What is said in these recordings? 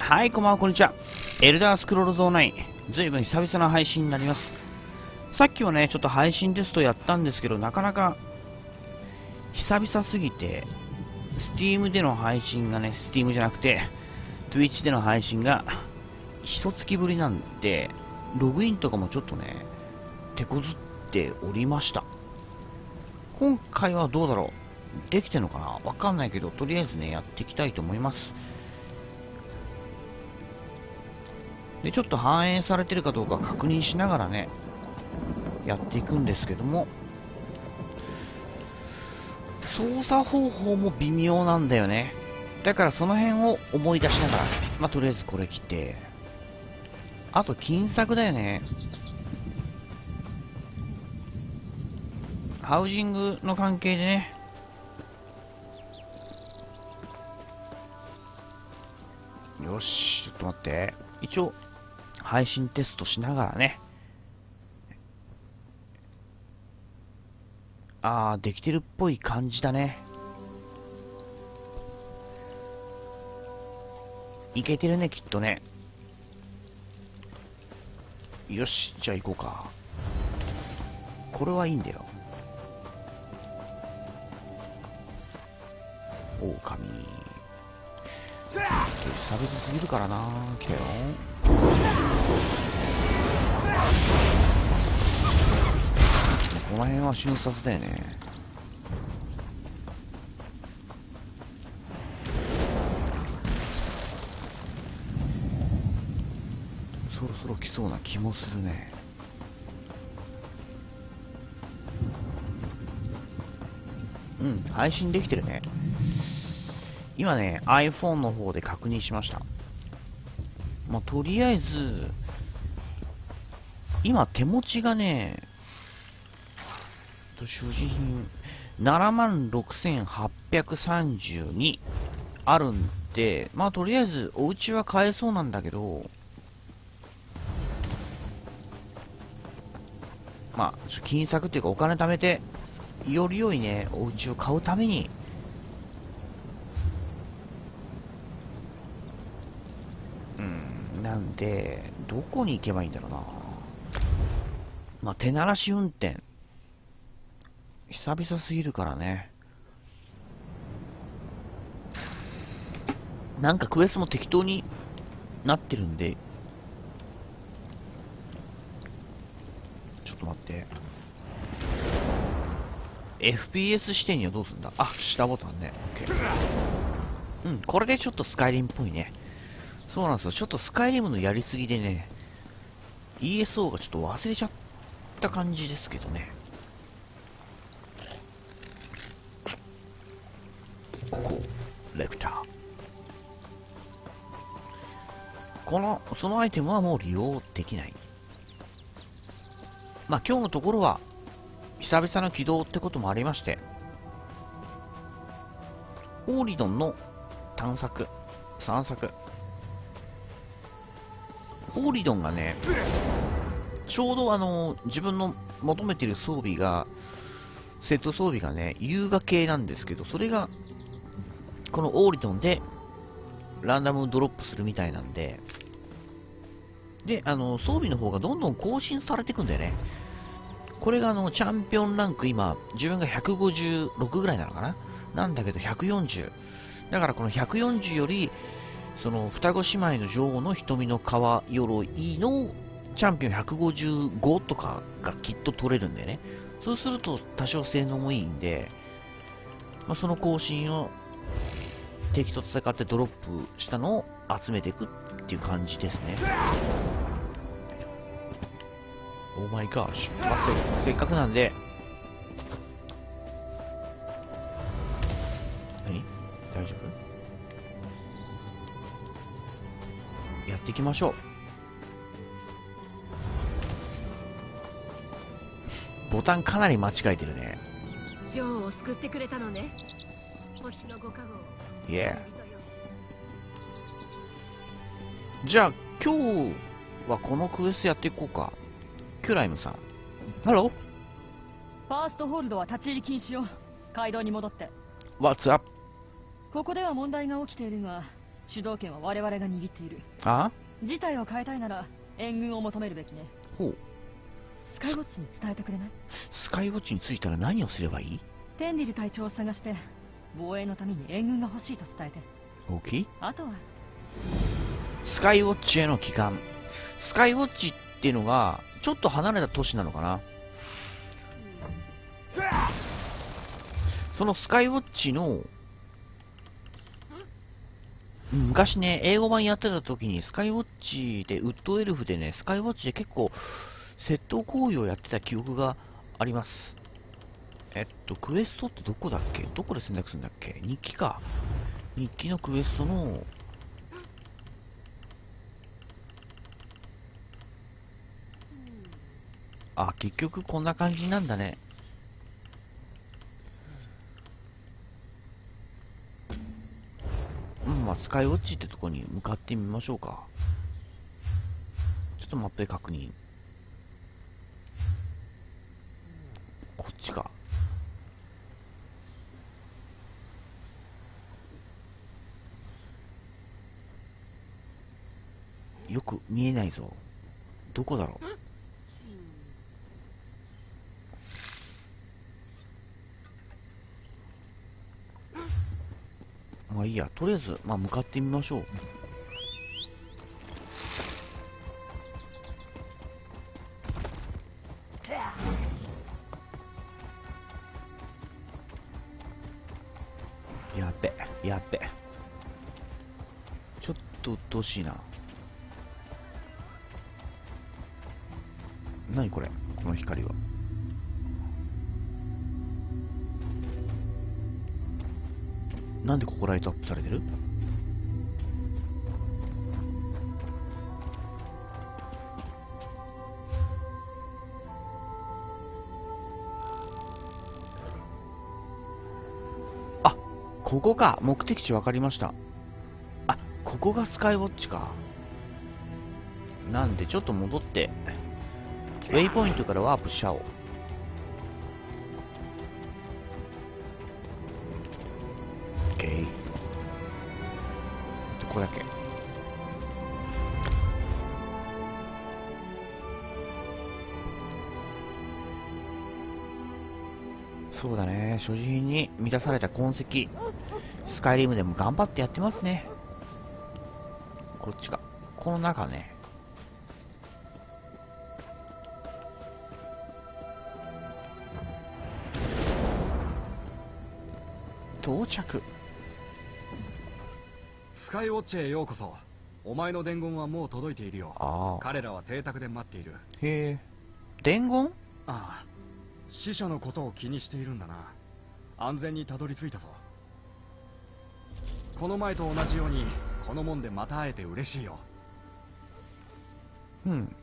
はい、こんばんは、こんにちは。エルダースクロールズ9、ずいぶん久々の配信になります。さっきはね、ちょっと配信テストやったんですけど、なかなか久々すぎて、Steam での配信がね、Steam じゃなくて、Twitch での配信が一月ぶりなんで、ログインとかもちょっとね、手こずっておりました。今回はどうだろう？できてるのかな？わかんないけど、とりあえずね、やっていきたいと思います。でちょっと反映されてるかどうか確認しながらねやっていくんですけども。操作方法も微妙なんだよね。だからその辺を思い出しながらまあとりあえずこれ切って。あと金策だよね。ハウジングの関係でね。よしちょっと待って。一応配信テストしながらね。ああ、できてるっぽい感じだね。いけてるね、きっとね。よし、じゃあ行こうか。これはいいんだよ。狼。差別すぎるからな。来たよ。この辺は瞬殺だよね。そろそろ来そうな気もするね。うん配信できてるね。今ね iPhone の方で確認しました。まあ、とりあえず今手持ちがねと所持品7万6832あるんで、まあとりあえずお家は買えそうなんだけど、まあ金策っていうかお金貯めて、より良いね、お家を買うために、うん、なんで、どこに行けばいいんだろうな。まあ手慣らし運転。久々すぎるからね。なんかクエストも適当になってるんで、ちょっと待って。FPS 視点にはどうすんだ？あ、下ボタンね。OK。うん、これでちょっとスカイリムっぽいね。そうなんですよ。ちょっとスカイリムのやりすぎでね、ESO がちょっと忘れちゃった感じですけどね。レクターこのそのアイテムはもう利用できないまあ今日のところは久々の起動ってこともありましてオーリドンの探索散策オーリドンがねちょうどあの自分の求めてる装備がセット装備がね優雅系なんですけどそれがこのオーリトンでランダムドロップするみたいなんで、で、あの、装備の方がどんどん更新されていくんだよね。これがあの、チャンピオンランク今、自分が156ぐらいなのかな？なんだけど140。だからこの140より、その双子姉妹の女王の瞳の皮鎧のチャンピオン155とかがきっと取れるんだよね。そうすると多少性能もいいんで、まあ、その更新を敵と戦ってドロップしたのを集めていくっていう感じですね。オーマイガーシュ。せっかくなんで、きましょう。ボタンかなり間違えてるね。ジョーを救ってくれたのね。星のご加護 Yeah. じゃあ、今日はこのクエストやっていこうか。キュライムさん。ハローファーストホールドは立ち入り禁止よ。街道に戻って。What's up? ここでは問題が起きているが、主導権は我々が握っているあ？事態を変えたいなら援軍を求めるべきね。ほう。スカイウォッチに伝えてくれない？スカイウォッチに着いたら何をすればいい？テンリル隊長を探して防衛のために援軍が欲しいと伝えて ?OK? あとは？スカイウォッチへの帰還。スカイウォッチっていうのがちょっと離れた都市なのかな？そのスカイウォッチの昔ね、英語版やってた時にスカイウォッチで、ウッドエルフでね、スカイウォッチで結構窃盗行為をやってた記憶があります。えっと、クエストってどこだっけ？どこで選択するんだっけ？日記か。日記のクエストの、あ、結局こんな感じなんだね。うん、まあ、スカイウォッチってとこに向かってみましょうか。ちょっとマップで確認。こっちか。よく見えないぞ。どこだろう？まあいいや、とりあえず、まあ向かってみましょう。やっべ、やっべ。ちょっと鬱陶しいな。何これこの光は。なんでここライトアップされてる？あ、ここか。目的地分かりました。あ、ここがスカイウォッチか。なんでちょっと戻って、ウェイポイントからワープしちゃおう。所持品に満たされた痕跡。スカイリムでも頑張ってやってますね。こっちか。この中ね。到着。スカイウォッチへようこそお前の伝言はもう届いているよああ。彼らは邸宅で待っているへえ。伝言？ああ死者のことを気にしているんだな安全にたどり着いたぞ。この前と同じようにこの門でまた会えて嬉しいよ。うん。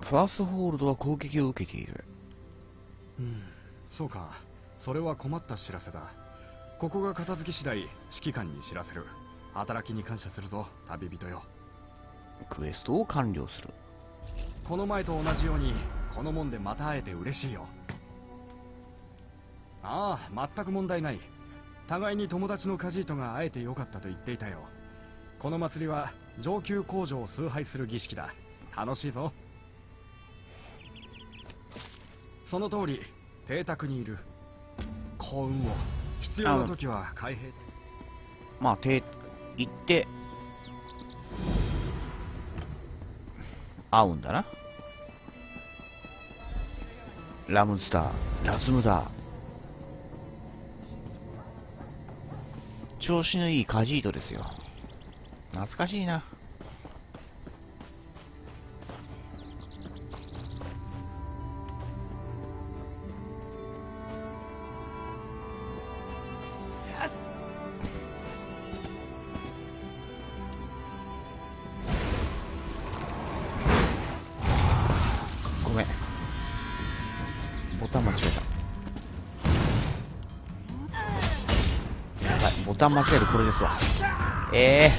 ファーストホールドは攻撃を受けている。うん。そうか。それは困った知らせだ。ここが片付き次第指揮官に知らせる。働きに感謝するぞ旅人よ。クエストを完了する。この前と同じようにこの門でまた会えて嬉しいよああ全く問題ない。互いに友達のカジートが会えてよかったと言っていたよこの祭りは上級工場を崇拝する儀式だ。楽しいぞ。その通り邸宅にいる。幸運を。必要な時は開閉。まあ、て、行って、会うんだな。ラムスター、ラズムダ調子のいいカジートですよ。懐かしいな。番間違えるこれですわ。え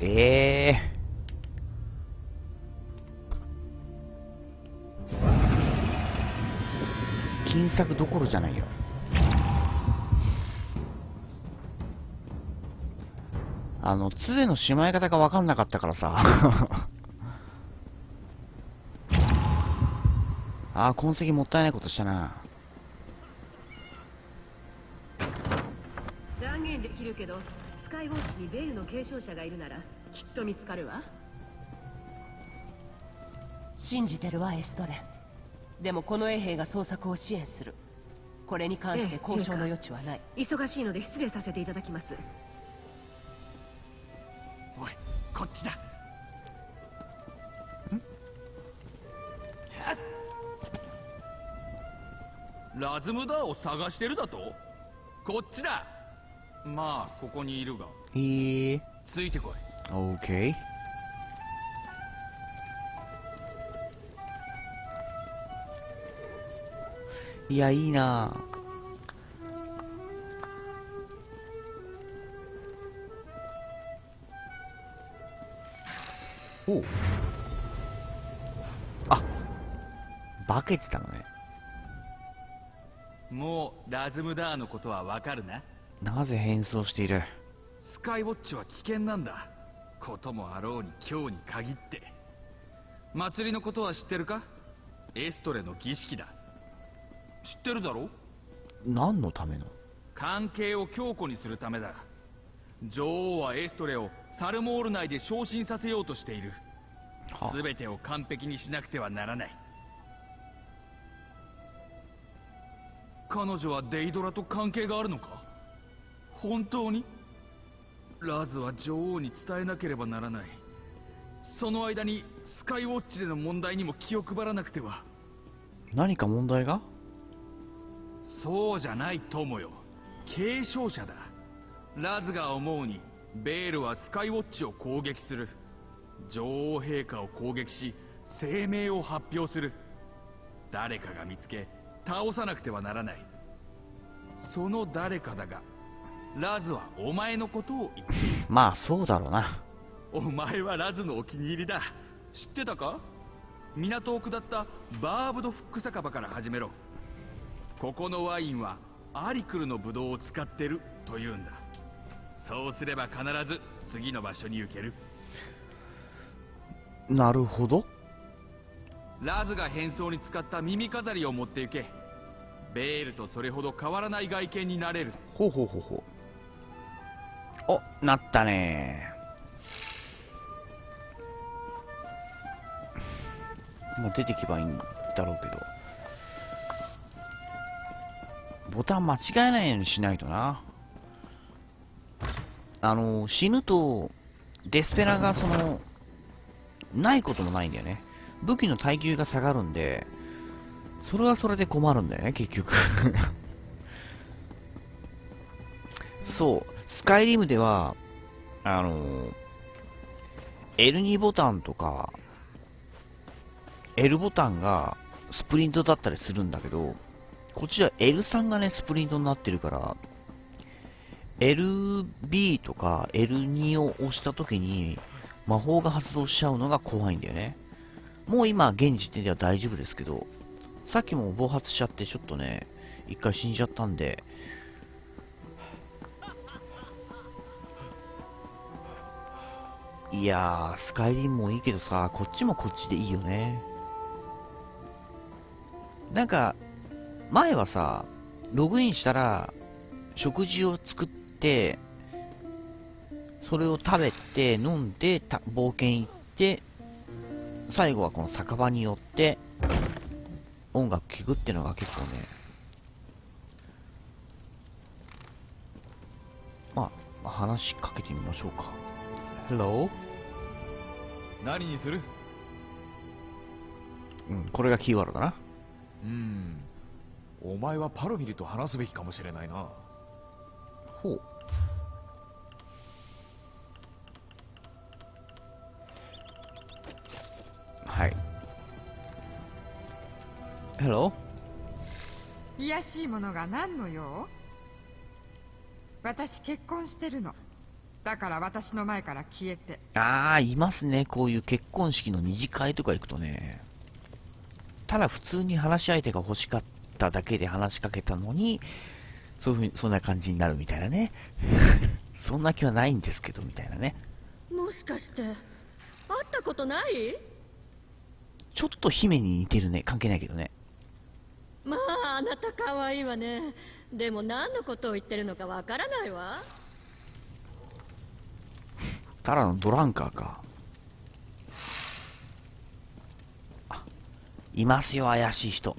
え。ー、ええ。ー金策どころじゃないよ。あの杖のしまい方が分かんなかったからさ。ああ痕跡もったいないことしたな。言できるけどスカイウォッチにベールの継承者がいるならきっと見つかるわ。信じてるわエストレでもこの衛兵が捜索を支援する。これに関して交渉の余地はない。忙しいので失礼させていただきます。おいこっちだ。ラズムダーを探してるだと？こっちだまあここにいるが。え。ー、ついてこい。オーケー。いや、いいな。おう。あ化けてたのね。もうラズムダーのことはわかるななぜ変装している？スカイウォッチは危険なんだ。こともあろうに今日に限って。祭りのことは知ってるか？エストレの儀式だ。知ってるだろ何のための？関係を強固にするためだ。女王はエストレをサルモール内で昇進させようとしている。は全てを完璧にしなくてはならない。彼女はデイドラと関係があるのか？本当に？ラズは女王に伝えなければならない。その間にスカイウォッチでの問題にも気を配らなくては。何か問題が？そうじゃない友よ。継承者だ。ラズが思うにベールはスカイウォッチを攻撃する。女王陛下を攻撃し声明を発表する。誰かが見つけ倒さなくてはならない。その誰かだがラズはお前のことを言ってまあそうだろうな。お前はラズのお気に入りだ。知ってたか？港を下ったバーブドフック酒場から始めろ。ここのワインはアリクルのブドウを使ってるというんだ。そうすれば必ず次の場所に行ける。なるほど。ラズが変装に使った耳飾りを持って行け。ベールとそれほど変わらない外見になれる。ほうほうほうほうおなったね。もう出てけばいいんだろうけど。ボタン間違えないようにしないとな。あの死ぬとデスペラがそのないこともないんだよね。武器の耐久が下がるんでそれはそれで困るんだよね結局。そう、スカイリムでは、あのー L2 ボタンとか、L ボタンがスプリントだったりするんだけど、こっちは L3 がね、スプリントになってるから、LB とか L2 を押した時に魔法が発動しちゃうのが怖いんだよね。もう今、現時点では大丈夫ですけど、さっきも暴発しちゃってちょっとね、一回死んじゃったんで、いやー、スカイリンもいいけどさ、こっちもこっちでいいよね。なんか、前はさ、ログインしたら、食事を作って、それを食べて、飲んで、冒険行って、最後はこの酒場に寄って、音楽聴くっていうのが結構ね、まあ、話しかけてみましょうか。Hello? 何にする？うん、これがキーワードだな。うんお前はパロミルと話すべきかもしれないなほう。はい。Hello? 卑しいものが何の用？私結婚してるのだから私の前から消えてああ、いますね。こういう結婚式の二次会とか行くとね。ただ普通に話し相手が欲しかっただけで話しかけたのに、そういうふうに、そんな感じになるみたいなね。そんな気はないんですけど、みたいなね。もしかして会ったことない？ちょっと姫に似てるね。関係ないけどね。まああなた可愛いわねでも何のことを言ってるのかわからないわただのドランカーか。あ、いますよ、怪しい人。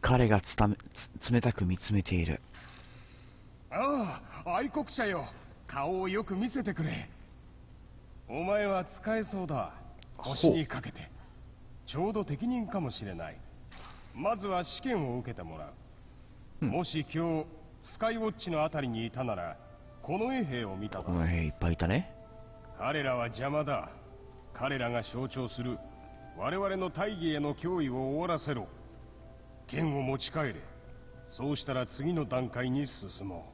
彼がつためつ冷たく見つめている。ああ愛国者よ。顔をよく見せてくれ。お前は使えそうだ。腰にかけて。ちょうど適任かもしれない。まずは試験を受けてもらう、もし今日スカイウォッチのあたりにいたならこの衛兵を見ただこの兵いっぱいいたね。彼らは邪魔だ。彼らが象徴する。我々の大義への脅威を終わらせろ。剣を持ち帰れ。そうしたら次の段階に進も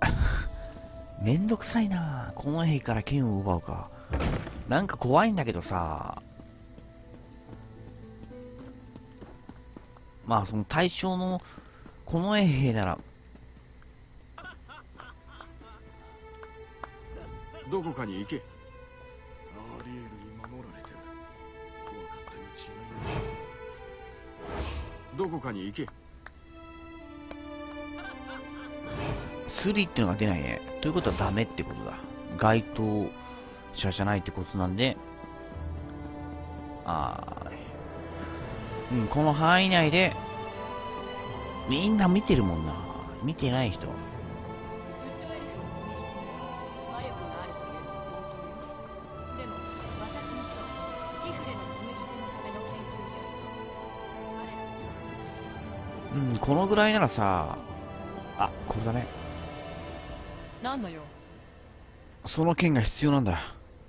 めんどくさいな。この兵から剣を奪うか。なんか怖いんだけどさ。まあ、その対象の、この衛兵なら、どこかに行け。アリエルに守られてる。怖かったに違いない。どこかに行け。スリってのが出ないね。ということはダメってことだ。該当者じゃないってことなんで、あー。うん、この範囲内で、みんな見てるもんな。見てない人。うん、このぐらいならさ、あ、これだね。何の用？その剣が必要なんだ。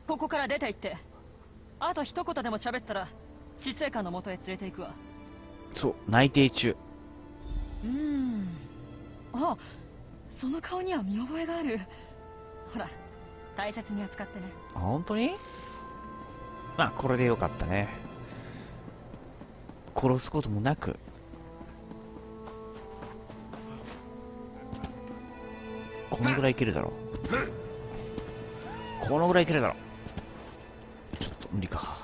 ここから出て行ってあと一言でも喋ったら死生官の元へ連れて行くわそう、内定中。うんあその顔には見覚えがあるほら大切に扱ってね本当に？まあ、これでよかったね。殺すこともなく。このぐらいいけるだろう。このぐらいいけるだろう。ちょっと無理か。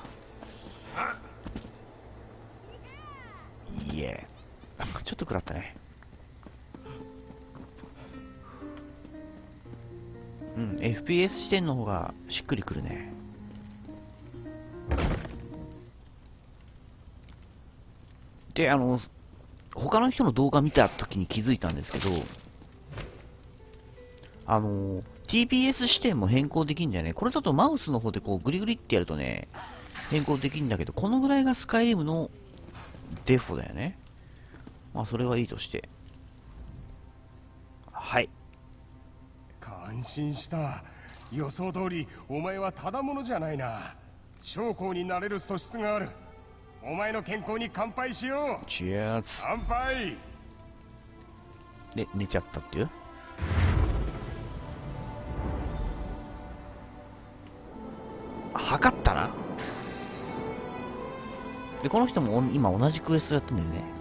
いえ。ちょったね。うん、FPS 視点の方がしっくりくるね。で、あの、他の人の動画見た時に気づいたんですけど、あの、TPS 視点も変更できるんじゃねこれだとマウスの方でこうグリグリってやるとね、変更できるんだけど、このぐらいがスカイリムのデフォだよね。まあ、それはいいとして。はい。感心した予想通りお前はただ者じゃないな将校になれる素質があるお前の健康に乾杯しようチェアーズ。乾杯で、寝ちゃったっていう？あ測ったな。で、この人もお今同じクエストやってんだよね。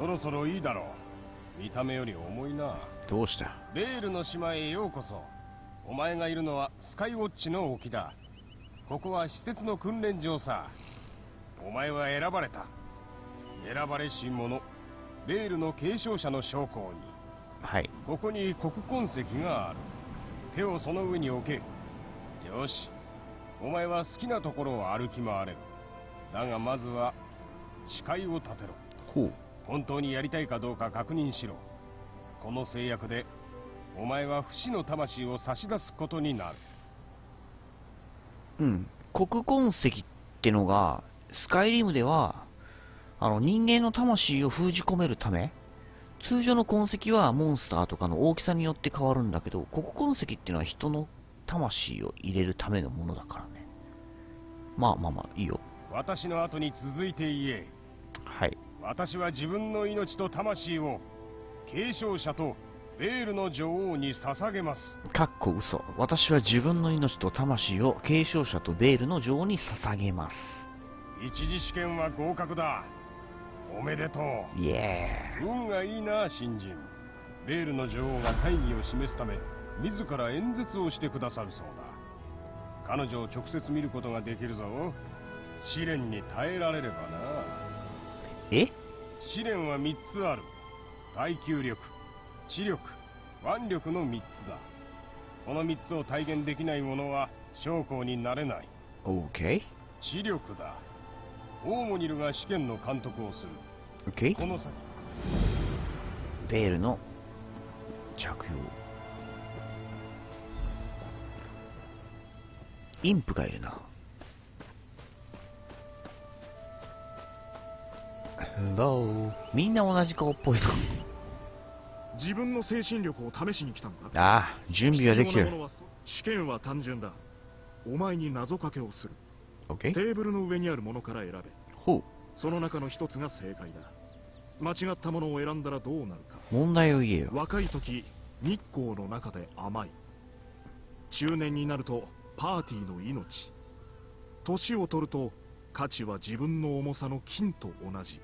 そろそろいいだろう。見た目より重いな。どうした？ベールの島へようこそ。お前がいるのはスカイウォッチの沖だ。ここは施設の訓練場さ。お前は選ばれた。選ばれし者。ベールの継承者の将校に。はい。ここに黒痕跡がある。手をその上に置け。よし。お前は好きなところを歩き回れ。るだがまずは誓いを立てろ。ほう。本当にやりたいかどうか確認しろこの制約でお前は不死の魂を差し出すことになるうん。黒痕石ってのが、スカイリムでは、あの、人間の魂を封じ込めるため、通常の痕跡はモンスターとかの大きさによって変わるんだけど、黒痕石っていうのは人の魂を入れるためのものだからね。まあまあまあ、いいよ。私の後に続いて言えはい。私は自分の命と魂を継承者とベールの女王に捧げます。かっこ嘘。私は自分の命と魂を継承者とベールの女王に捧げます。一次試験は合格だ。おめでとう。イエ運がいいな新人。ベールの女王が会議を示すため自ら演説をしてくださるそうだ。彼女を直接見ることができるぞ。試練に耐えられればな。ーえ？試練は3つある。耐久力知力腕力の3つだ。この3つを体現できない者は将校になれない ?OK 知力だ。オーモニルが試験の監督をする。OK この先。ベールの着用。インプがいるなみんな同じ顔っぽいぞ。自分の精神力を試しに来たのかああ準備はできてる試験は単純だ。お前に謎かけをする。OK テーブルの上にあるものから選べ。ほう。その中の一つが正解だ。間違ったものを選んだらどうなるか。問題を言えよ。若い時日光の中で甘い。中年になるとパーティーの命。年を取ると価値は自分の重さの金と同じ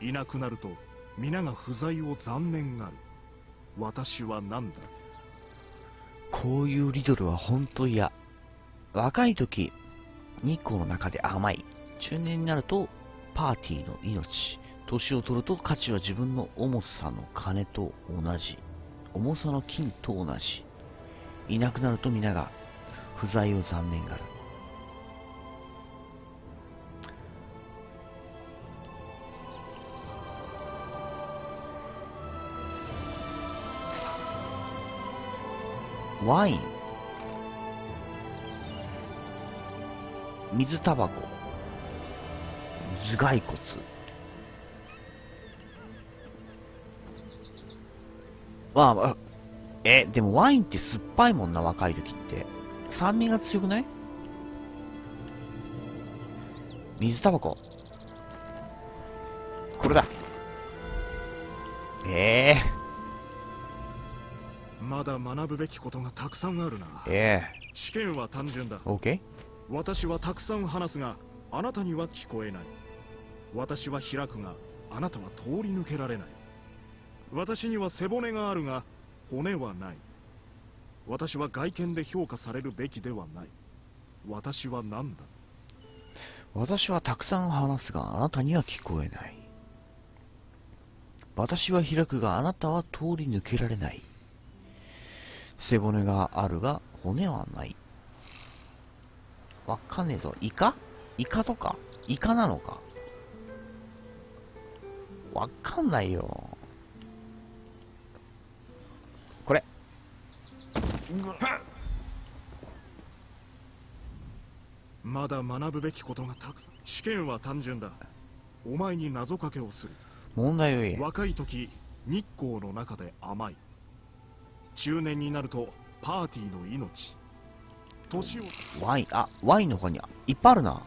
いなくなると皆が不在を残念がる。私は何だ？こういうリドルは本当嫌。若い時日光の中で甘い。中年になるとパーティーの命。年を取ると価値は自分の重さの金と同じ。重さの金と同じ。いなくなると皆が不在を残念がる。ワイン水タバコ頭蓋骨まあ、あえ、でもワインって酸っぱいもんな、若い時って。酸味が強くない？水タバコ。これだ。えまだ学ぶべきことがたくさんあるな。ええ試験は単純だ。え OK? 私はたくさん話すがあなたには聞こえない。私は開くがあなたは通り抜けられない。私には背骨があるが骨はない。私は外見で評価されるべきではない。私は何だ。私はたくさん話すがあなたには聞こえない。私は開くがあなたは通り抜けられない。背骨があるが骨はない。わかんねえぞ。イカ？イカとか？イカなのか？わかんないよ。これ。まだ学ぶべきことがたく試験は単純だお前に謎かけをする問題を言え。若い時日光の中で甘い中年になるとパーティーの命年をワイン、あ、ワインの他にいっぱいあるな。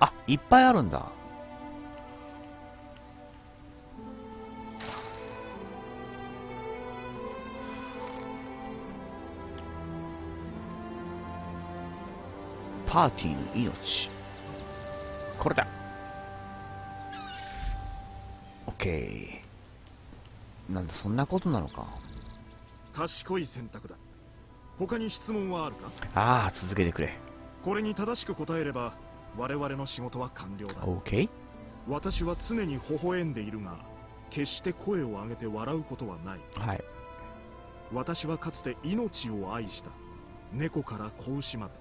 あ、いっぱいあるんだ。パーティーの命。これだ。オッケー。なんだ、そんなことなのか。賢い選択だ。他に質問はあるか？ああ、続けてくれ。これに正しく答えれば我々の仕事は完了だ。オッケー私は常に微笑んでいるが決して声を上げて笑うことはない。はい。私はかつて命を愛した。猫から子牛まで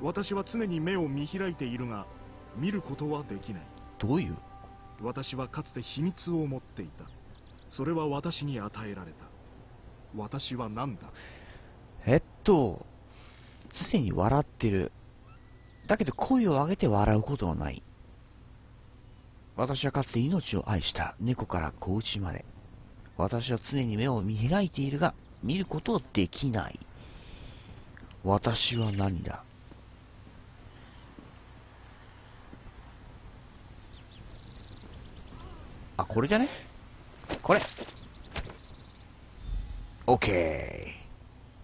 私は常に目を見開いているが見ることはできない。どういう？私はかつて秘密を持っていたそれは私に与えられた私は何だ？えっと、常に笑ってる。だけど声を上げて笑うことはない。私はかつて命を愛した猫から子牛まで。私は常に目を見開いているが、見ることはできない。私は何だ？あ、これじゃね？これ。オッケー。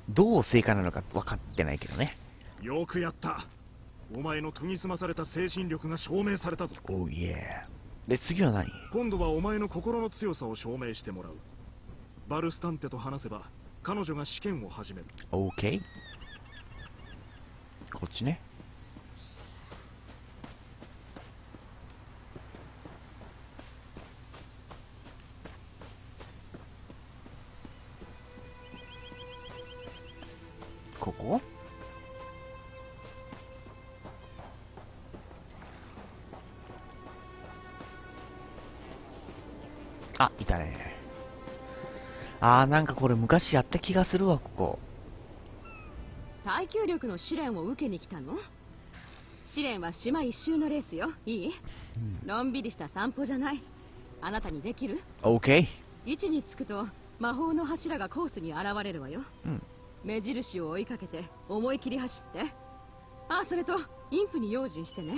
どう正解なのか分かってないけどね。よくやった。お前の研ぎ澄まされた精神力が証明されたぞ。おういえで次は何？今度はお前の心の強さを証明してもらう。バルスタンテと話せば彼女が試験を始める。OK こっちねここ？あ、いたね。あー、なんかこれ昔やった気がするわ、ここ。耐久力の試練を受けに来たの？試練は島一周のレースよ。いい、のんびりした散歩じゃない。あなたにできる？OK。位置につくと魔法の柱がコースに現れるわよ、うん目印を追いかけて思い切り走ってああそれとインプに用心してね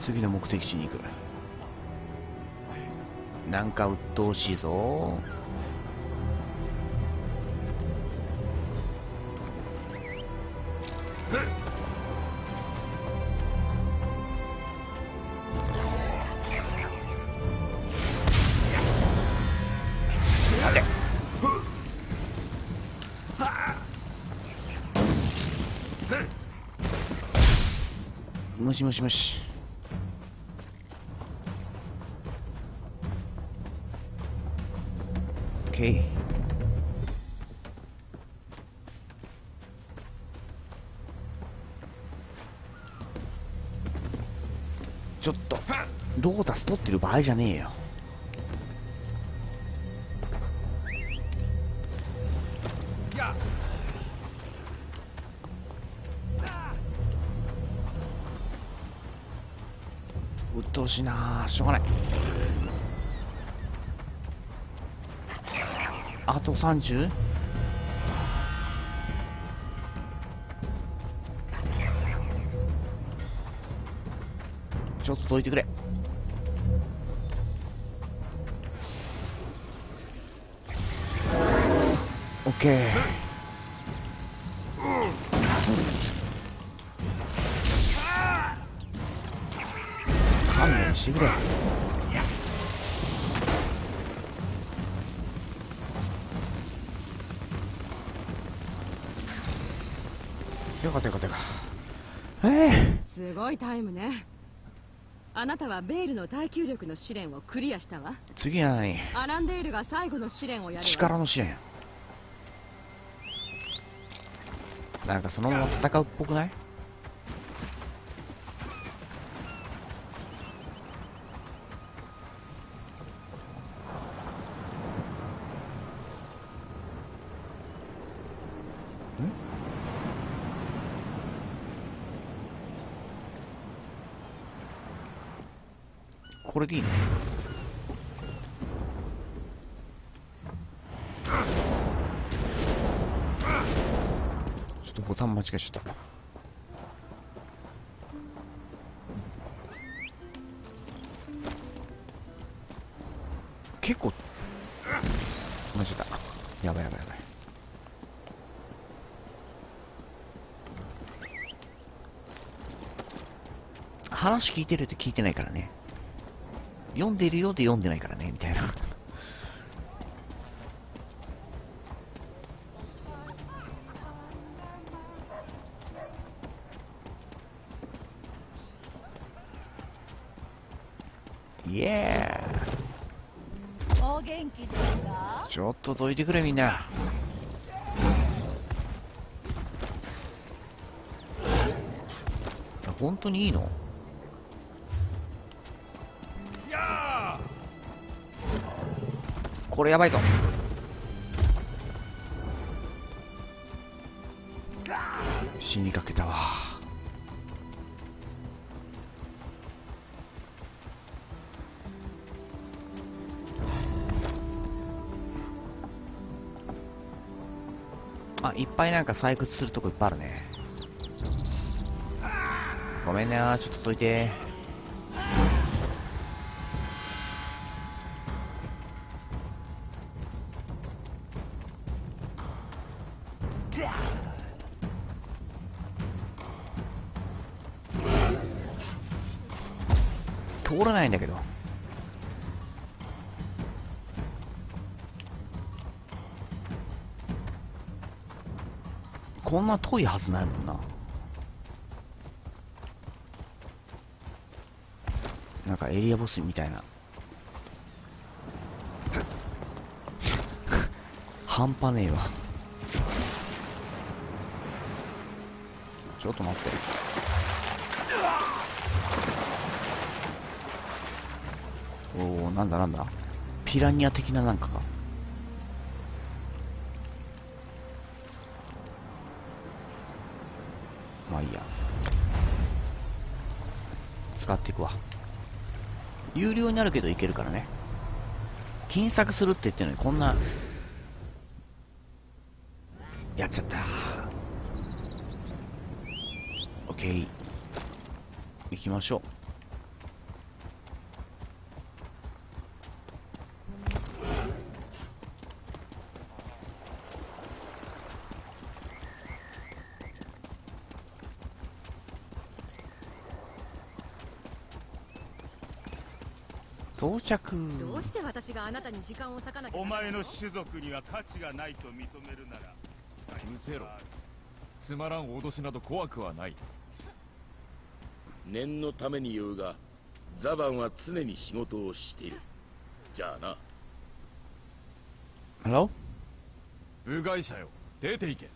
次の目的地に行く。なんか鬱陶しいぞ。もしもしもし。OK ちょっとロータス取ってる場合じゃねえよしいなしょうがない。あと 30? ちょっとどいてくれ。オッケー。ごいタイムね。あなたはベールの耐久力の試練をクリアしたわ。次は何？アランデールが最後の試練をやるわ。力の試練。なんかそのまま戦うっぽくない？これでいいの？ちょっとボタン間違えちゃった。結構。間違えた。やばいやばいやばい。話聞いてるって聞いてないからね。読んでるよって読んでないからねみたいな。イエお元気ですか？ーちょっとどいてくれみんな。本当にいいの？これやばいぞ。死にかけたわ。あいっぱいなんか採掘するとこいっぱいあるね。ごめんなちょっとどいて遠いはずないもんな。なんかエリアボスみたいな。半端ねえわ。ちょっと待って。おおなんだなんだ。ピラニア的ななんかが使っていくわ。有料になるけどいけるからね。金策するって言ってるのにこんなやっちゃった。OK 行きましょう到着。どうして私があなたに時間を割かなきゃ。お前の種族には価値がないと認めるなら。うせろ。つまらん脅しなど怖くはない。念のために言うがザバンは常に仕事をしている。じゃあな。Hello? 部外者よ。出ていけ。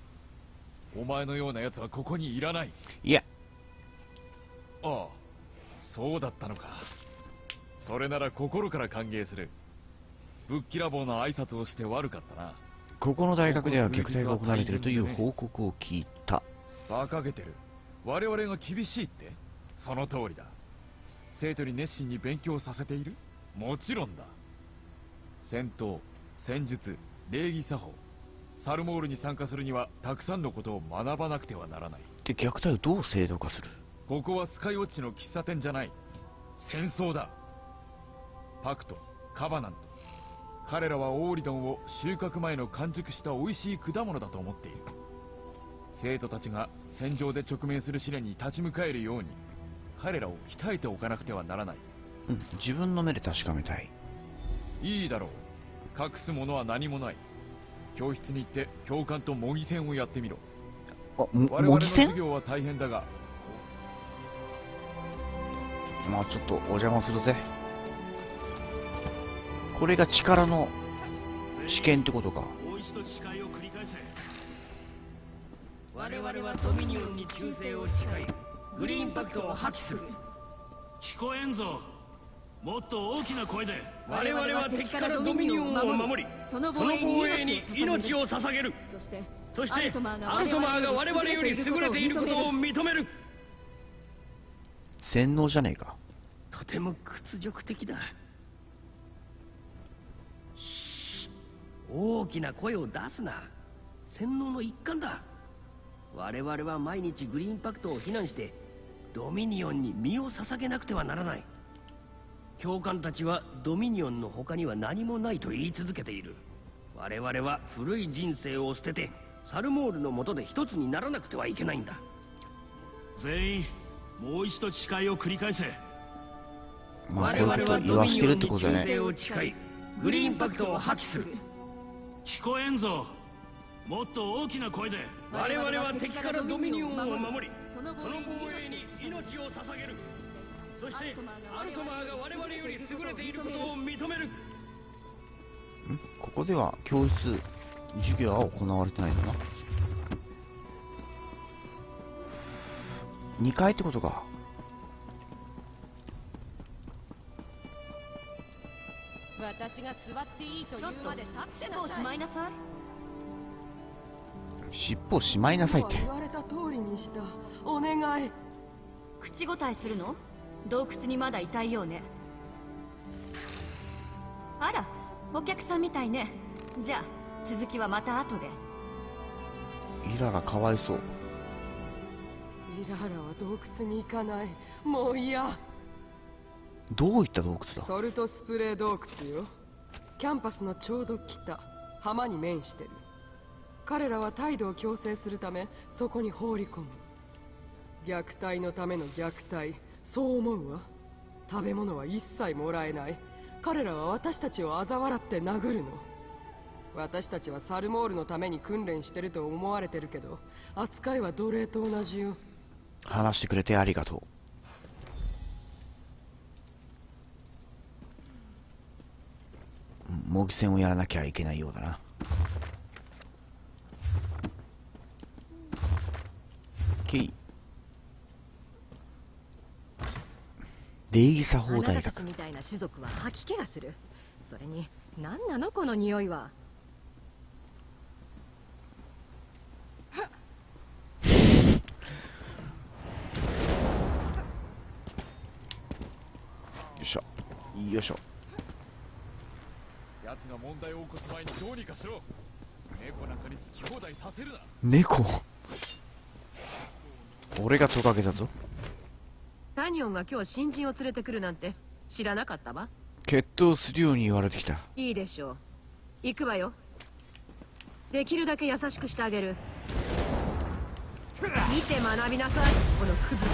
お前のような奴はここにいらない。いや。ああそうだったのかそれなら心から歓迎する。ぶっきらぼうな挨拶をして悪かったな。ここの大学では虐待が行われているという報告を聞いた。馬鹿げてる。我々が厳しいって？その通りだ。生徒に熱心に勉強させている？もちろんだ。戦闘戦術礼儀作法。サルモールに参加するにはたくさんのことを学ばなくてはならない。で虐待をどう制度化する？ここはスカイウォッチの喫茶店じゃない。戦争だパクトカバナント彼らはオーリドンを収穫前の完熟した美味しい果物だと思っている。生徒たちが戦場で直面する試練に立ち向かえるように彼らを鍛えておかなくてはならない。うん自分の目で確かめたい。いいだろう。隠すものは何もない。教室に行って教官と模擬戦をやってみろ。あ我々の模擬戦？授業は大変だがまあちょっとお邪魔するぜこれが力の試験ってことか。もう一度誓いを繰り返せ我々はドミニオンに忠誠を誓いグリーンパクトを破棄する。聞こえんぞ。もっと大きな声で。我々は敵からドミニオンを守りその防衛にに命を捧げる。そしてそしてアルトマーがアルトマーが我々より優れていることを認める。洗脳じゃねえか。とても屈辱的だ大きな声を出すな。洗脳の一環だ。我々は毎日グリーンパクトを非難してドミニオンに身を捧げなくてはならない。教官たちはドミニオンの他には何もないと言い続けている。我々は古い人生を捨ててサルモールの下で一つにならなくてはいけないんだ。全員もう一度誓いを繰り返せ。まあこういうこと言わしてるってことだね我々はドミニオンに忠誠を誓いグリーンパクトを破棄する聞こえんぞ。もっと大きな声で。我々は敵からドミニオンを守りその防衛に命を捧げる。そしてアルトマーが我々より優れていることを認める。ここでは教室授業は行われてないんだな。2階ってことか。私が座っていいと言うまで立って尻尾をしまいなさい。尻尾をしまいなさいって。言われた通りにしたお願い。口答えするの？洞窟にまだいたいようね。あらお客さんみたいね。じゃあ続きはまた後で。イララかわいそう。イララは洞窟に行かない。もう嫌どういった洞窟だ？ソルトスプレー洞窟よ。キャンパスのちょうど北浜に面してる。彼らは態度を強制するためそこに放り込む。虐待のための虐待。そう思うわ。食べ物は一切もらえない。彼らは私たちを嘲笑って殴るの。私たちはサルモールのために訓練してると思われてるけど扱いは奴隷と同じよ。話してくれてありがとう模擬戦をやらなきゃいけないようだな。OK 礼儀作法あな大学みたいな種族は吐き気がする。それに何なのこの匂いは。よいしょ。よいしょ奴が問題を起こす前にどうにかしろ。猫なんかに好き放題させるな。猫？俺がトカゲだぞ。タニオンが今日新人を連れてくるなんて知らなかったわ。決闘するように言われてきた。いいでしょう。行くわよ。できるだけ優しくしてあげる。見て学びなさい。このクズ。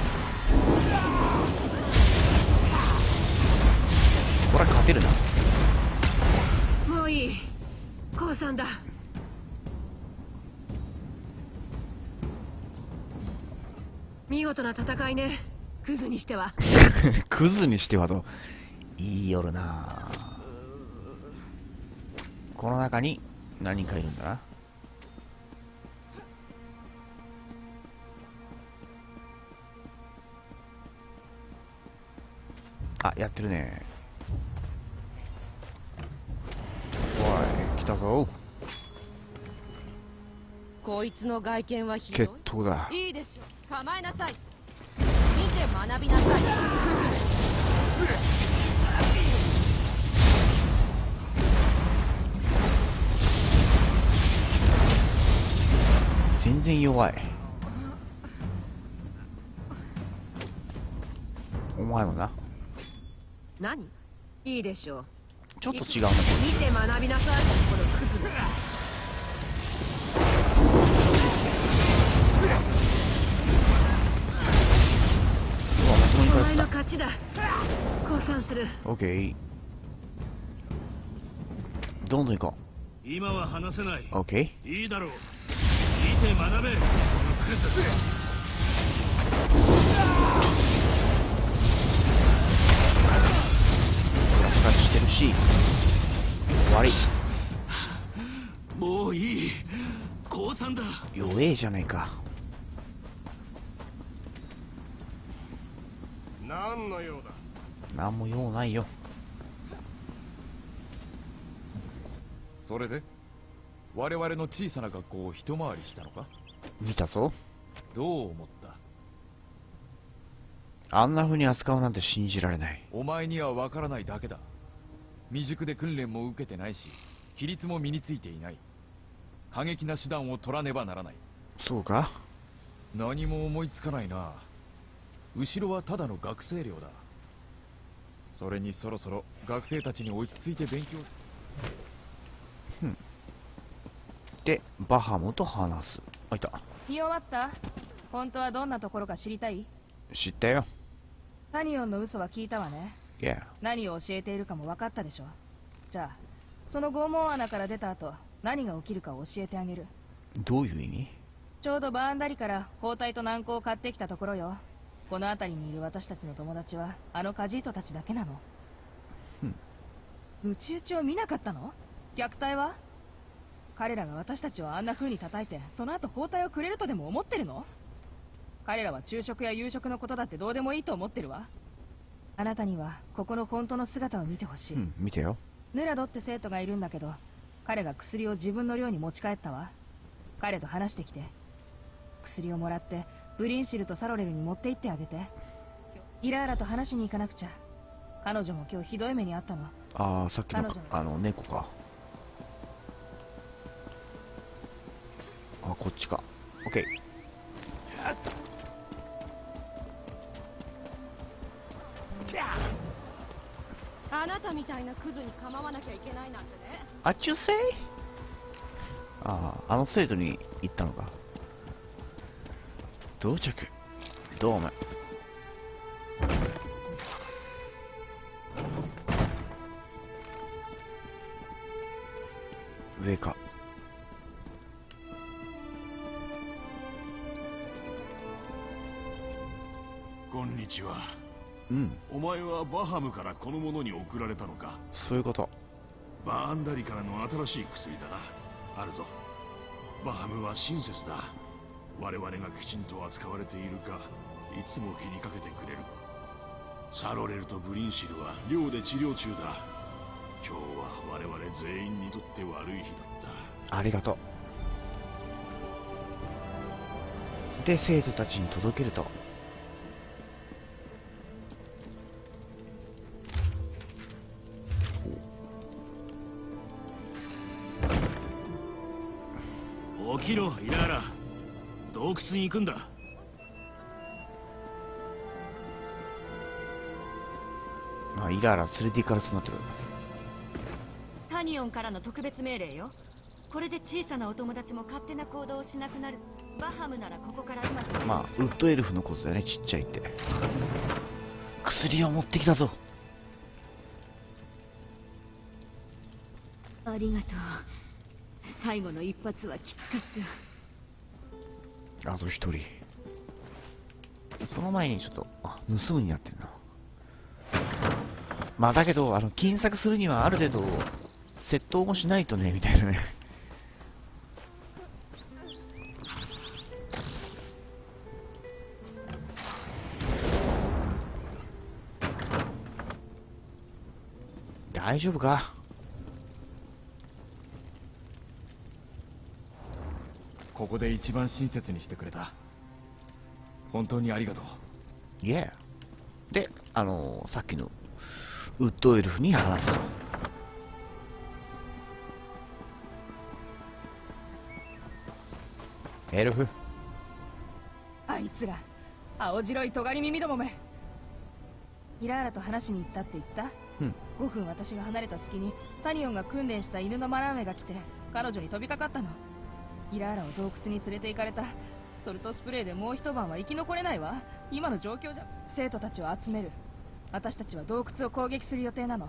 これは勝てるなもうい。い降参だ。見事な戦いね。クズにしては。クズにしてはと。いい夜な。この中に何人かいるんだ？なあやってるね。たぞ。こいつの外見はひどい。決闘だ。いいでしょ。構えなさい。見て学びなさい。全然弱い。お前もな。何？いいでしょうちょっと違うな見て学びなさいこのクズ。お前の勝ちだ降参するオッケーどんどん行こ今は話せない。うオッケーいいだろう。見て学べ。このクズしてるし悪い。もういい。降参だ。弱えじゃねえか。何の用だ？なんも用ないよ。それで？我々の小さな学校を一回りしたのか？見たぞ。どう思った？あんな風に扱うなんて信じられない。お前には分からないだけだ未熟で訓練も受けてないし規律も身についていない。過激な手段を取らねばならない。そうか？何も思いつかないな。後ろはただの学生寮だ。それにそろそろ学生たちに落ち着いて勉強すでバハムと話す。あいた。見終わった？本当はどんなところか知りたい？知ったよ。タニオンの嘘は聞いたわね Yeah. 何を教えているかも分かったでしょ？じゃあその拷問穴から出た後何が起きるかを教えてあげる。どういう意味？ちょうどバーンダリから包帯と軟膏を買ってきたところよ。この辺りにいる私たちの友達はあのカジートたちだけなの。ムチ打ちを見なかったの？虐待は？彼らが私たちをあんな風に叩いてその後包帯をくれるとでも思ってるの？彼らは昼食や夕食のことだってどうでもいいと思ってるわあなたにはここの本当の姿を見てほしい、うん見てよ。ヌラドって生徒がいるんだけど彼が薬を自分の寮に持ち帰ったわ。彼と話してきて薬をもらってブリンシルとサロレルに持って行ってあげて。イラーラと話しに行かなくちゃ。彼女も今日ひどい目にあったの。ああさっきのあの猫か。あこっちか。OK あなたみたいなクズに構わなきゃいけないなんてね。あっちゅうせい？あああの生徒に行ったのか。到着。どうも。上か。こんにちは。うん。お前はバハムからこの者に送られたのか？そういうこと。バーンダリからの新しい薬だな。あるぞ。バハムは親切だ。我々がきちんと扱われているかいつも気にかけてくれる。サロレルとブリンシルは寮で治療中だ。今日は我々全員にとって悪い日だった。ありがとう。で生徒たちに届けるとイラーラ。洞窟に行くんだ。あイラーラ連れて行かれそうになってる。タニオンからの特別命令よ。これで小さなお友達も勝手な行動をしなくなる。バハムならここからうまくまあウッドエルフのことだよねちっちゃいって。薬を持ってきたぞ。ありがとう最後の一発はきつかった。あと一人。その前にちょっとあ盗むになってんな。まあだけどあの金策するにはある程度窃盗もしないとねみたいなね。大丈夫か？ここで一番親切にしてくれた。本当にありがとう。いえであのーさっきのウッドエルフに話すと。エルフ。あいつら青白い尖り耳どもめ。イラーラと話しに行ったって言った？うん。5分私が離れた隙にタニオンが訓練した犬のマラーメが来て彼女に飛びかかったのイラーラを洞窟に連れて行かれた。ソルトスプレーでもう一晩は生き残れないわ。今の状況じゃ。生徒たちを集める。私たちは洞窟を攻撃する予定なの。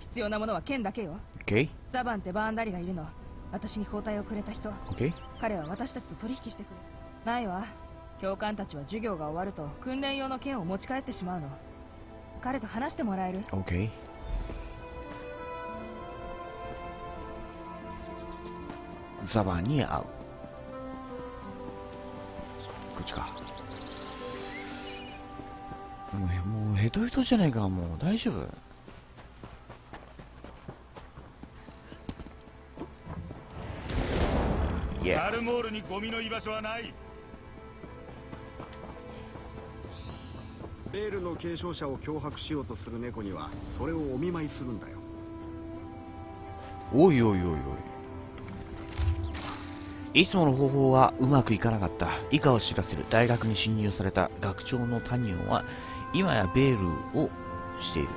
必要なものは剣だけよ。OK ザバンってバーンダリがいるの。私に包帯をくれた人。OK 彼は私たちと取引してくれ。ないわ。教官たちは授業が終わると訓練用の剣を持ち帰ってしまうの。彼と話してもらえる？OK ザバンに会う。こっちか。もうもうヘトヘトじゃないかもう。大丈夫？アルモールにゴミの居場所はない。ベールの継承者を脅迫しようとする猫にはそれをお見舞いするんだよ。おいおいおいおいいつもの方法はうまくいかなかった。以下を知らせる大学に侵入された学長のタニオンは今やベールをしている。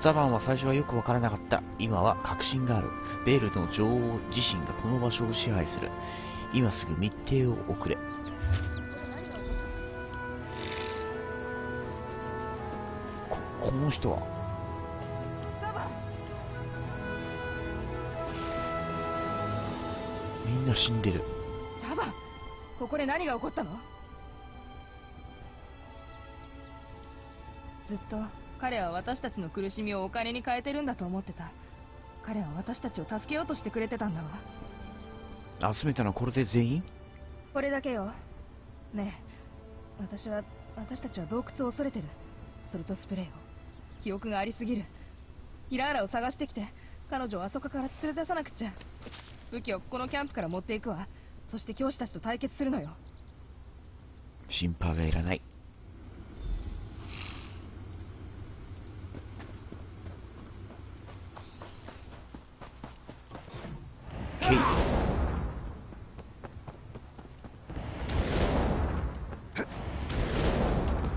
ザバンは最初はよくわからなかった。今は確信がある。ベールの女王自身がこの場所を支配する。今すぐ密偵を送れ。ここの人は死んでる。ザバンここで何が起こったの？ずっと彼は私たちの苦しみをお金に変えてるんだと思ってた。彼は私たちを助けようとしてくれてたんだわ。集めたのはこれで全員？これだけよ。ねえ私は私たちは洞窟を恐れてる。ソルトスプレーを。記憶がありすぎる。イラーラを探してきて彼女をあそこから連れ出さなくちゃ武器をこのキャンプから持っていくわ。そして教師たちと対決するのよ。心配がいらない。ケイ。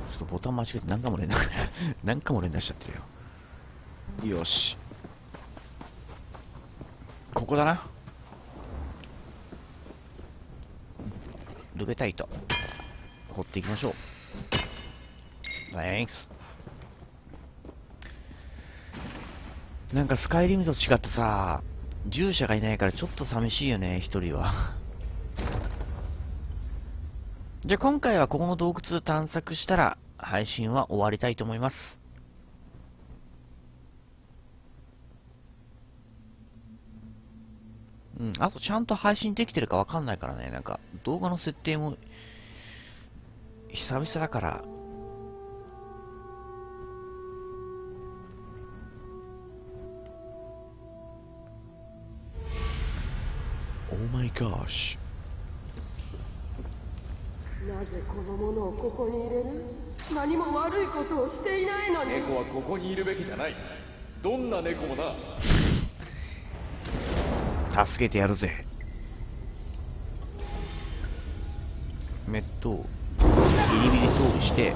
ちょっとボタン間違えて何回も連打。何回も連打しちゃってるよ。よし。ここだな。ルベタイト掘っていきましょう Thanks なんかスカイリムと違ってさ従者がいないからちょっと寂しいよね、一人は。じゃあ今回はここの洞窟探索したら配信は終わりたいと思います。うん、あとちゃんと配信できてるかわかんないからね、なんか動画の設定も久々だから、Oh my gosh. なぜこのものをここに入れる？何も悪いことをしていないのに。猫はここにいるべきじゃない。どんな猫もな助けてやるぜ。メットをビリビリ通りして、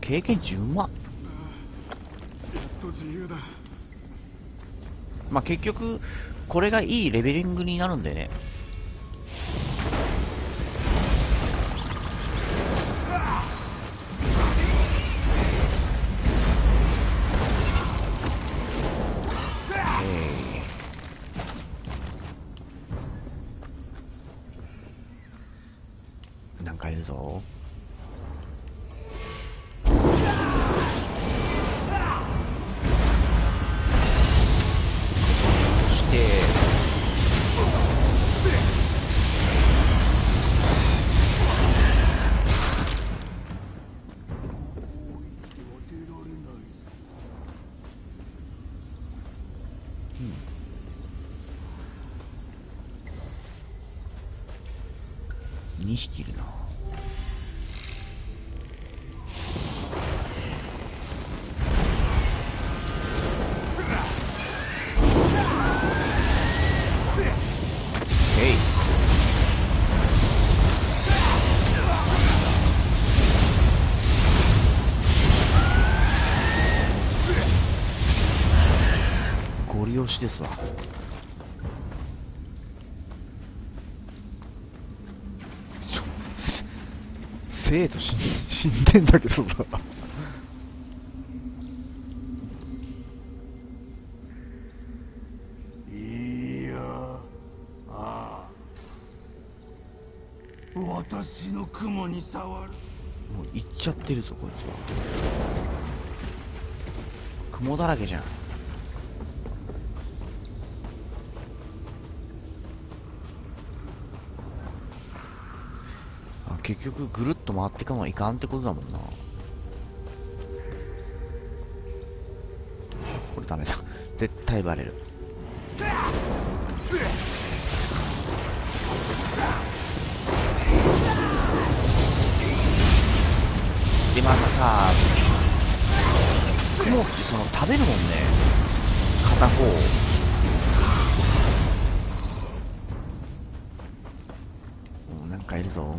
経験10万やっと自由だ。まあ結局これがいいレベリングになるんでね。2匹いるな。ゴリ押しですわ生徒死ん死んでんだけどさ。いやああ。私の雲に触る。もう行っちゃってるぞこいつは。雲だらけじゃん結局ぐるっと回ってかないかんってことだもんな。これダメだ。絶対バレる。でまたさ雲ってその食べるもんね。片方。おなんかいるぞ。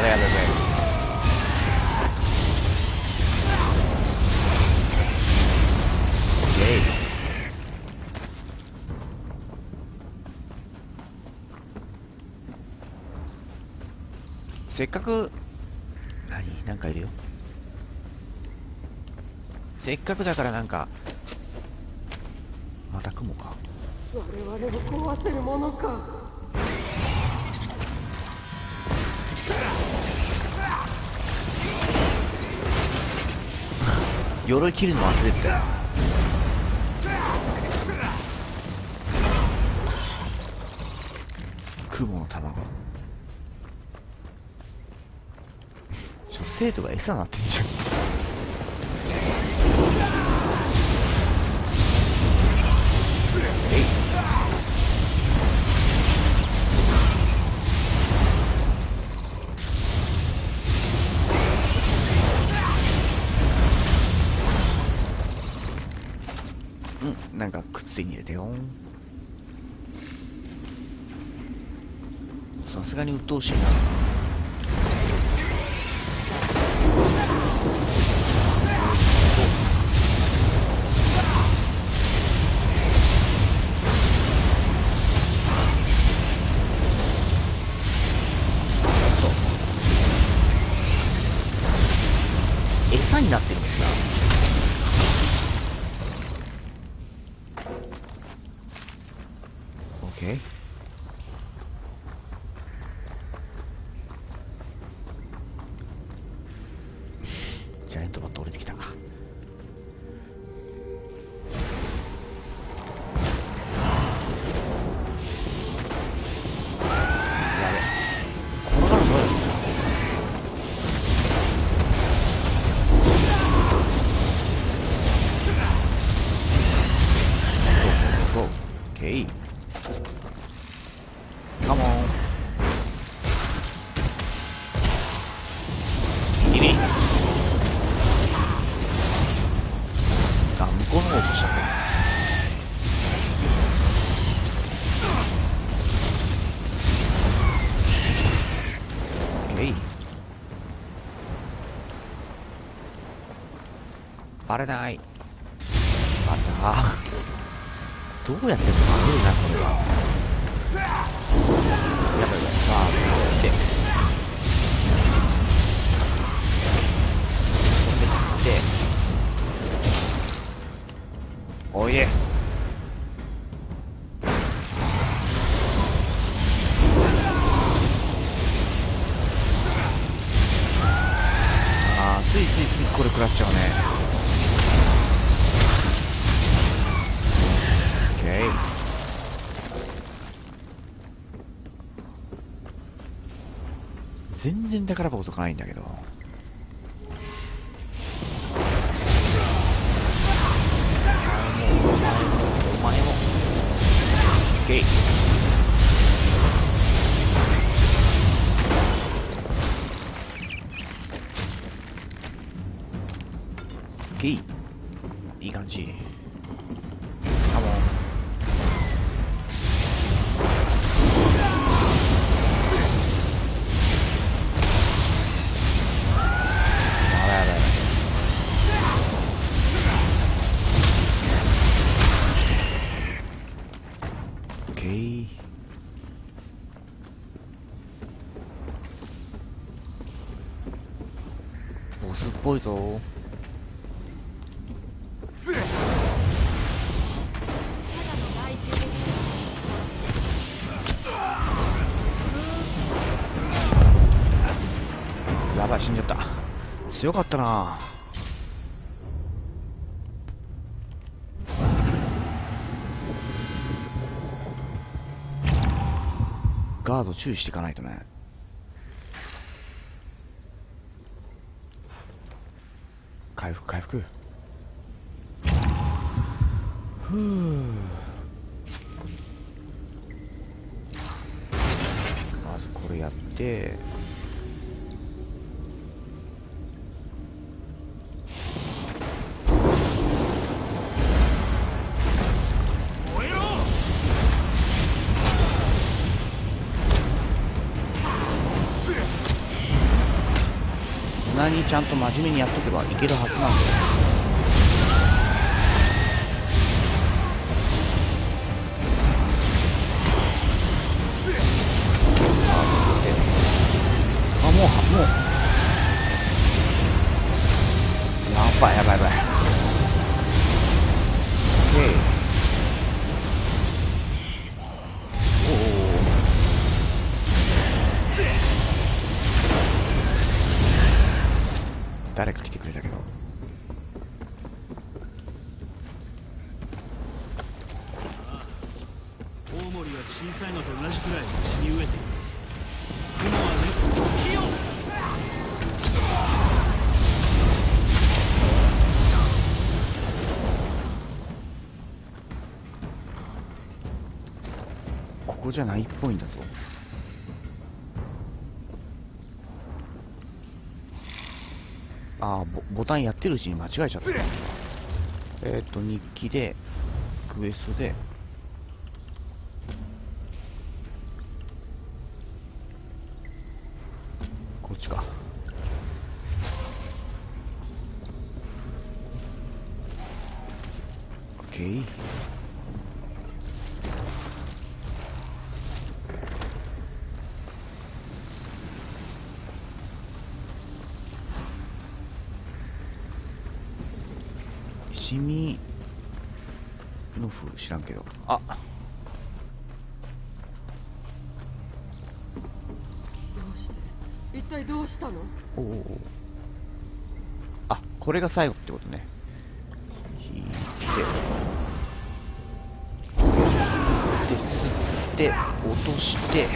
やべやべやべイェイせっかく何なんかいるよ。せっかくだからなんかまた雲か。我々を壊せるものか。鎧切るの忘れてた。よ雲の卵。ちょ生徒が餌なってんじゃん。鬱陶しいな。バレない。また。どうやってもバレるなこ全然宝箱とかないんだけど。強かったな。ガード注意していかないとね。回復回復。ふう。まずこれやって。ちゃんと真面目にやっとけばいけるはずなんだよ。こじゃないっぽいんだぞ。ああボボタンやってるうちに間違えちゃった。えっ、と日記でクエストで。こっちか。オッケーシミノフ知らんけど。あ。どうして？一体どうしたの？おおあこれが最後ってことね。引いて。で吸って落として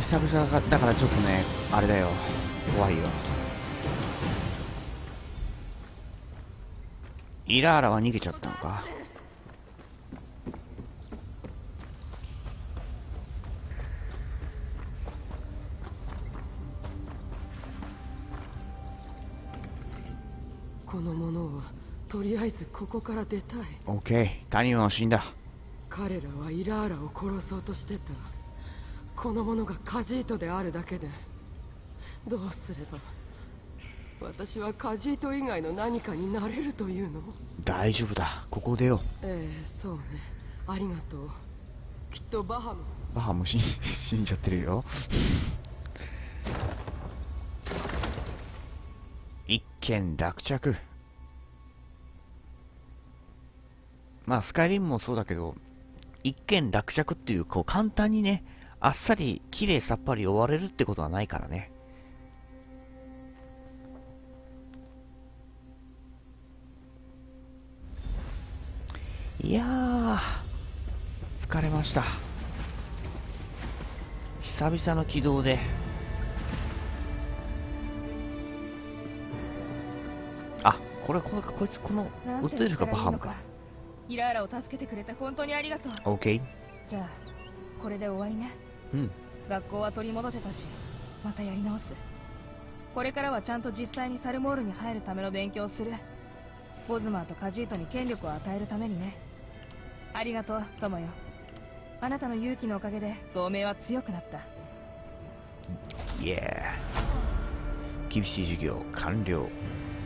久々だからちょっとねあれだよ。怖いよ。イラーラは逃げちゃったのか？この者はとりあえずここから出たい。オッケー。タニオンは死んだ。彼らはイラーラを殺そうとしてたこの者がカジートであるだけでどうすれば私はカジート以外の何かになれるというの？大丈夫だ。ここ出よ。ええそうね。ありがとう。きっとバハム。うバハも死ん死んじゃってるよ。一件落着。まあスカイリムもそうだけど一件落着っていうこう簡単にねあっさり綺麗さっぱり終われるってことはないからね。いやー疲れました。久々の起動で。あこれこれこいつこのなんて売ってるかバハムか。イラーラを助けてくれて本当にありがとう。OK じゃあこれで終わりね学校は取り戻せたしまたやり直す。これからはちゃんと実際にサルモールに入るための勉強をする。ボズマーとカジートに権力を与えるためにね。ありがとう友よ。あなたの勇気のおかげで同盟は強くなった。イエー厳しい授業完了。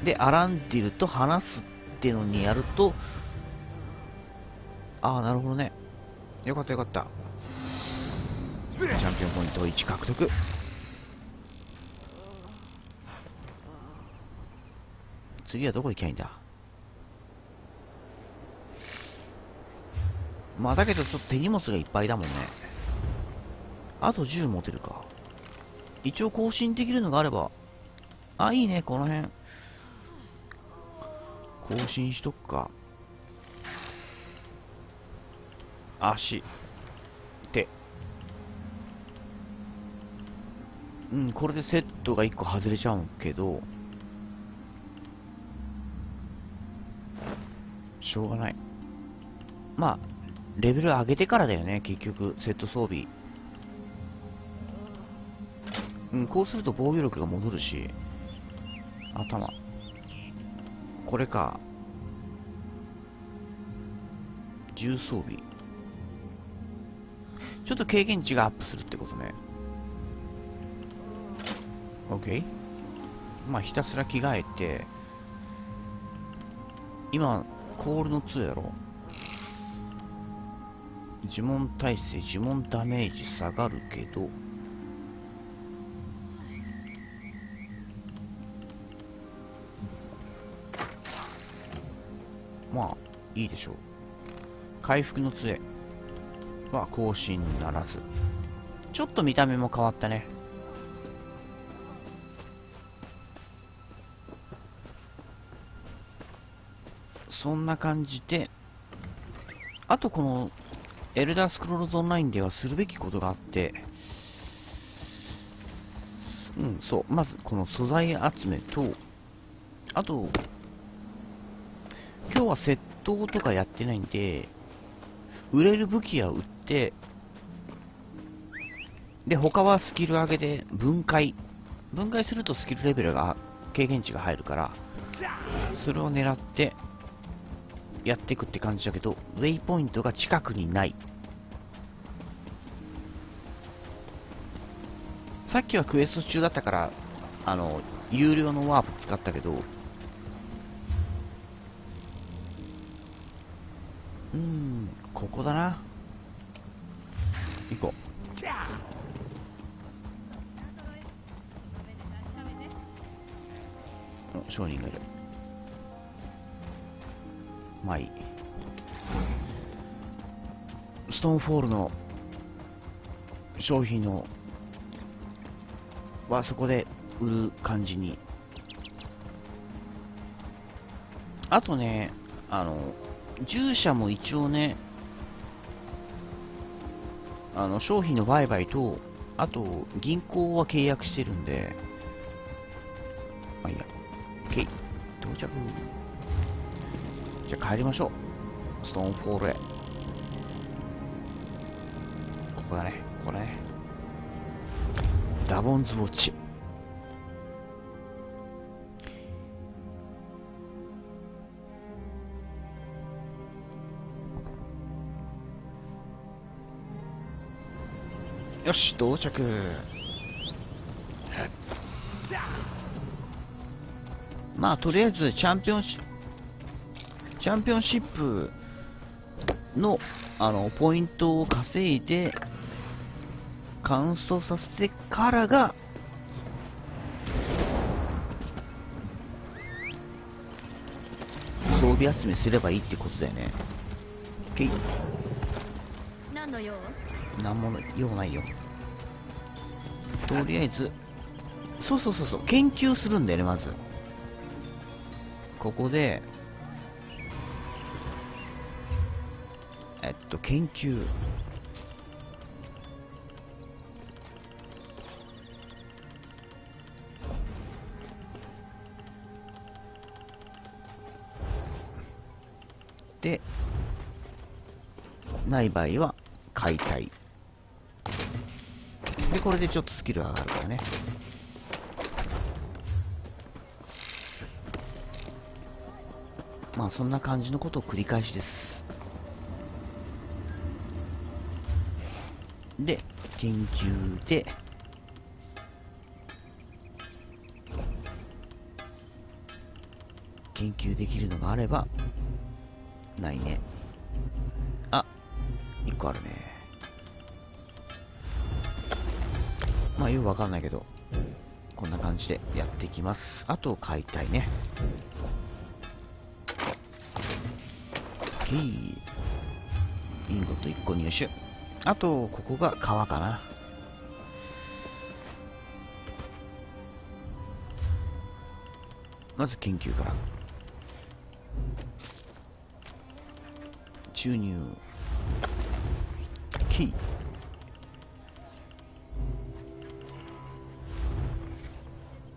でアランディルと話すってのにやるとああなるほどね。よかったよかった。チャンピオンポイント1獲得。次はどこ行きゃいいんだ？まあだけどちょっと手荷物がいっぱいだもんね。あと10持てるか。一応更新できるのがあれば。あいいねこの辺。更新しとくか。足。うんこれでセットが1個外れちゃうけどしょうがない。まあレベル上げてからだよね結局セット装備。うんこうすると防御力が戻るし頭。これか。重装備。ちょっと経験値がアップするってことね。OK まあひたすら着替えて。今コールの2やろ。呪文耐性呪文ダメージ下がるけど。まあいいでしょう。回復の杖は更新ならず。ちょっと見た目も変わったね。そんな感じで、あとこの、エルダースクロールズオンラインではするべきことがあって、うん、そう、まずこの素材集めと、あと、今日は窃盗とかやってないんで、売れる武器は売って、で、他はスキル上げで分解。分解するとスキルレベルが、経験値が入るから、それを狙って、やっていくって感じだけど、ウェイポイントが近くにない。さっきはクエスト中だったから、あの、有料のワープ使ったけど、うん、ここだな。行こう。お商人がいる。まあいい。ストーンフォールの商品のはそこで売る感じに。あとね、あの、従者も一応ね、あの、商品の売買と、あと、銀行は契約してるんで、まあいいや。OK。到着。じゃあ帰りましょう。ストーンフォールへ。ここだね。ここね。ダボンズウォッチ。よし、到着。まあ、とりあえず、チャンピオンシップ、チャンピオンシップの、あの、ポイントを稼いで、カウンストさせてからが、装備集めすればいいってことだよね。OK。何の用？なんも用ないよ。とりあえず、そうそうそうそう、研究するんだよね、まず。ここで、と、研究。で、ない場合は解体。で、これでちょっとスキル上がるからね。まあそんな感じのことを繰り返しです。研究で、研究できるのがあれば、ないね。あ、一個あるね。まあよくわかんないけど、こんな感じでやっていきます。あと解体ね。OK。インゴット1個入手。あと、ここが川かな。まず研究から。注入。キー。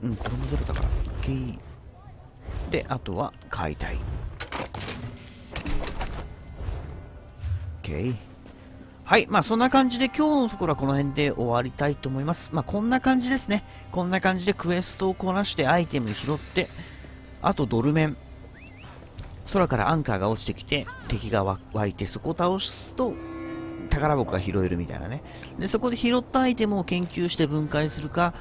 うん、これも出れたから。OK。で、あとは解体。OK。はい。まあ、そんな感じで今日のところはこの辺で終わりたいと思います。まあ、こんな感じですね。こんな感じでクエストをこなしてアイテム拾って、あとドルメン。空からアンカーが落ちてきて、敵が湧いて、そこを倒すと、宝箱が拾えるみたいなね。で、そこで拾ったアイテムを研究して分解するか、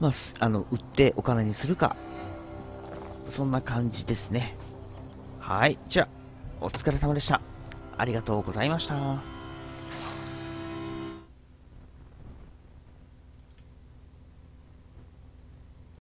まあ、あの、売ってお金にするか、そんな感じですね。はい。じゃあ、お疲れ様でした。ありがとうございました。